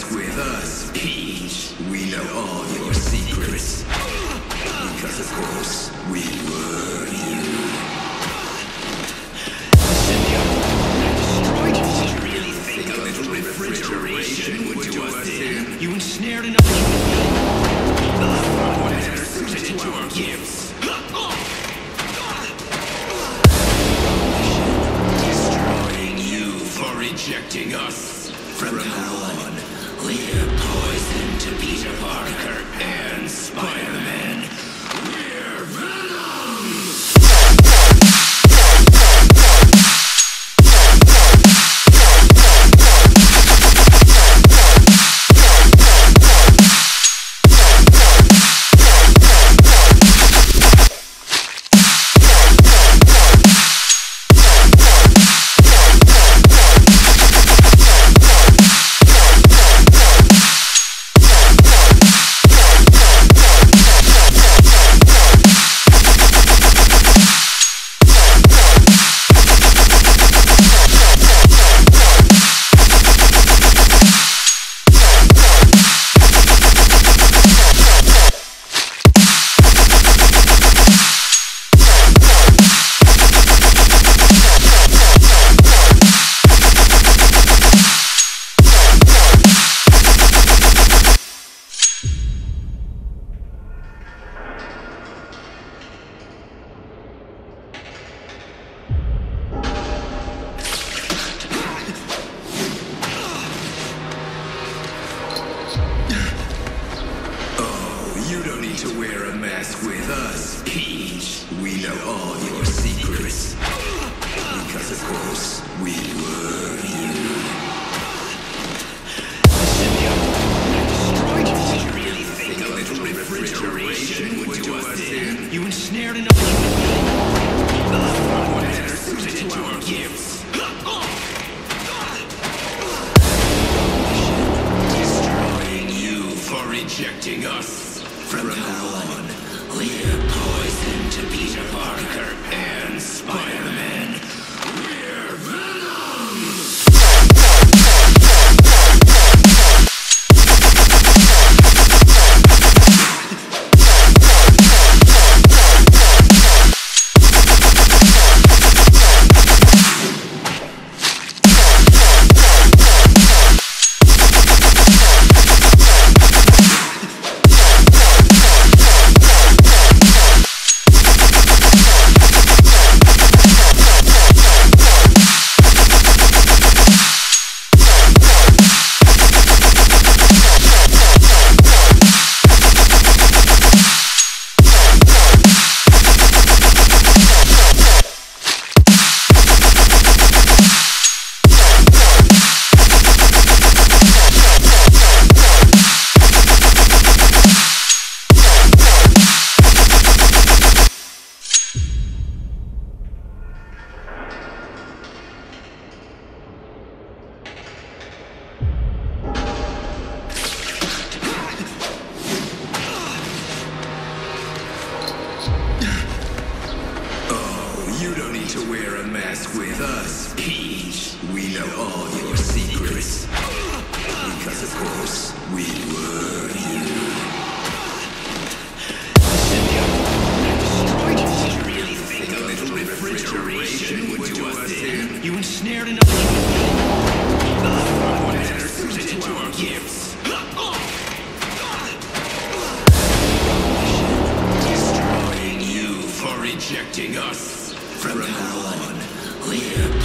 mask with us, Parker. We know all your secrets. Because of course, we were you. You really think a little refrigeration would do us in? You ensnared another human being. One better suited to our. Destroying you for rejecting us. From now on, we're poison to Peter Parker and Spider-Man. To wear a mask with us, Parker. We know all your secrets. mess with us, Parker. We know all your secrets. Because, of course, we were you. Destroyed? Really think a little refrigeration would do us in? You ensnared another human being. gifts. rejecting us. From, From now on, we're